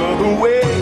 another way.